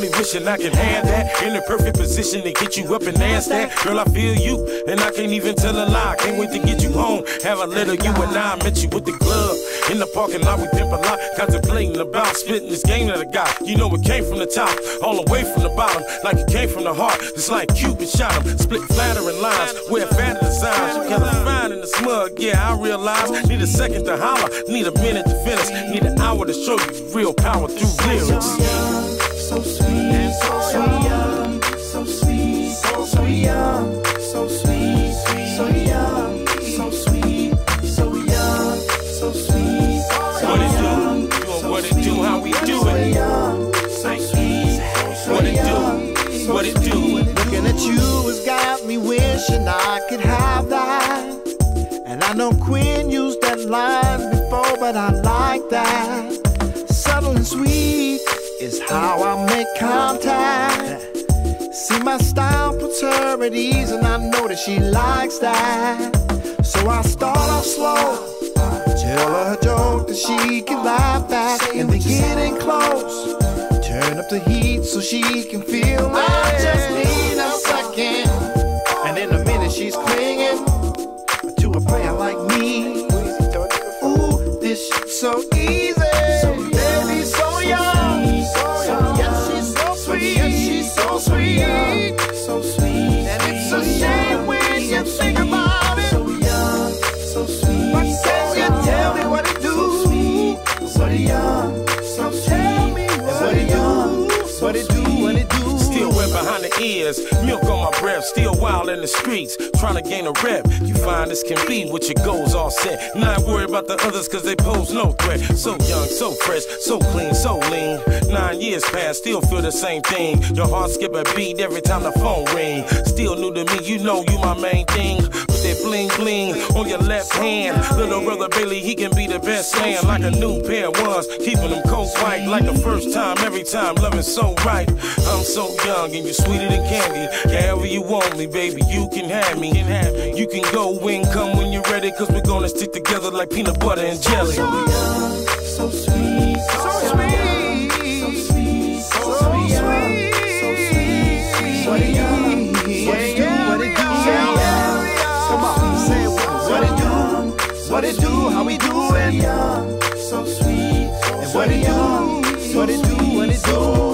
me wishing I can have that. In the perfect position to get you up and ask that. Girl, I feel you, and I can't even tell a lie. Can't wait to get you home. Have a little you and I met you with the glove. In the parking lot, we pimp a lot. Contemplating about spitting this game that I got. You know it came from the top, all the way from the bottom. Like it came from the heart, just like Cupid shot him. Split flattering lines, wear fat designs. You kinda fine in the smug, yeah, I realize. Need a second to holler, need a minute to finish. Need an hour to show you real power through lyrics. So sweet, so young, so sweet, so young, so sweet, so young, so sweet, so young, so sweet, What it do? Doing what it do, how we do it. young, so sweet, What it do? What it do? Looking at you has got me wishing I could have that. And I know Quinn used that line before, but I like that. How I make contact. See, my style puts her at ease, and I know that she likes that. So I start off slow. Tell her a joke that she can laugh at, and then getting close. Turn up the heat so she can feel me. I just need a second. And in a minute she's clinging to a player like me. Ooh, this shit's so easy. So Baby, so young. So sweet. So sweet. And it's a shame when you think about it. So young, so sweet. But can you tell me what it do? So young, so tell me what it do. What it do, what it do. Behind the ears, milk on my breath, still wild in the streets, trying to gain a rep. You find this can be what your goals all set. Not worried about the others cause they pose no threat. So young, so fresh, so clean, so lean. Nine years past, still feel the same thing. Your heart skip a beat every time the phone ring. Still new to me, you know you my main thing. Bling bling on your left hand. Little brother Bailey, he can be the best man. Like a new pair of ones, keeping them cold white. Like the first time, every time, loving so right. I'm so young and you're sweeter than candy. However you want me, baby, you can have me. You can go and come when you're ready, cause we're gonna stick together like peanut butter and jelly. So sweet, so sweet. what it do, what it do.